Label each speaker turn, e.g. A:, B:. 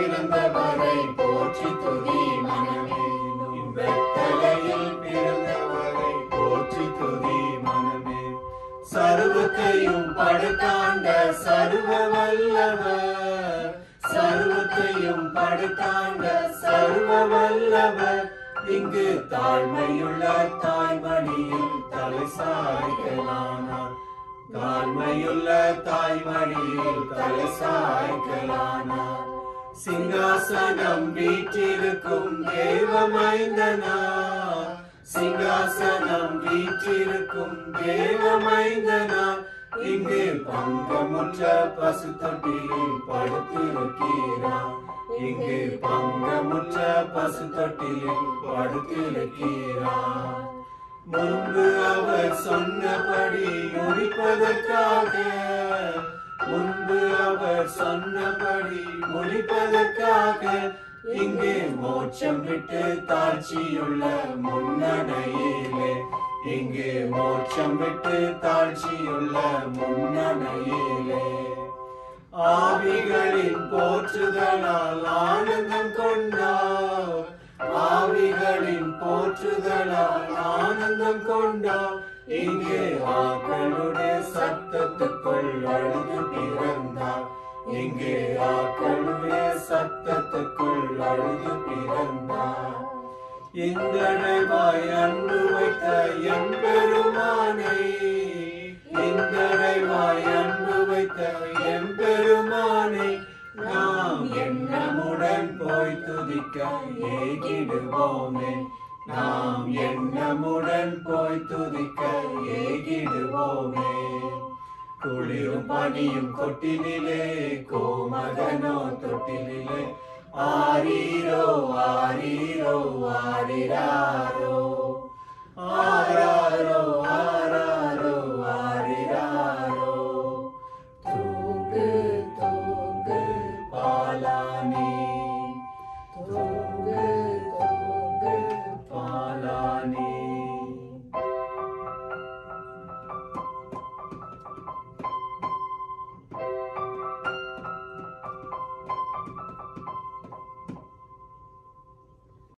A: பிறந்தவரை போற்றி துதி மனமே வெத்தலையில் பிறந்தவரை போற்றி துதி மனமே சர்வத்தையும் படுத்தாண்ட சர்வ வல்லவர் சர்வத்தையும் படுத்தாண்ட சர்வ வல்லவர் இங்கு தாழ்மையுள்ள தாய்மணியில் தலை சாய்க்கலானார். தாழ்மையுள்ள தாய்மணியில் தலை சாய்க்கலானார். சிங்காசனம் வீற்றிருக்கும் தேவமைந்தனா. சிங்காசனம் வீற்றிருக்கும் தேவமைந்தனா. இங்கு பங்கமுற்ற பசு தொட்டியில் படுத்திருக்கிறார் இங்கு பங்கமுற்ற பசு தொட்டியில் படுத்திருக்கிறார் முன்பு அவர் சொன்னபடி உரிப்பதற்காக முன்பு அவர் சொன்னபடி முடிப்பதற்காக இங்கே மோட்சம் விட்டு தாழ்ச்சியுள்ள முன்னணையிலே இங்கே மோட்சம் விட்டு தாழ்ச்சியுள்ள முன்னணையிலே ஆவிகளின் போற்றுதலால் ஆனந்தம் கொண்டார். ஆவிகளின் போற்றுதலால் ஆனந்தம் கொண்டார். இங்கே ஆக்களுடைய சத்தத்துக்குள் அழுது பிறந்தார். இந்தடைவாய் அன்பு வைத்த என் பெருமானை. இந்தடைவாய் அன்பு வைத்த என் பெருமானை. நாம் எண்ணமுடன் போய் துதிக்க ஏகிடுவோமே. நாம் எண்ணமுடன் போய் துதிக்க ஏகிடுவோமே. குளிரும் பனியும் கொட்டினிலே கோமகனோ தொட்டினிலே Ariro, ariro, arira.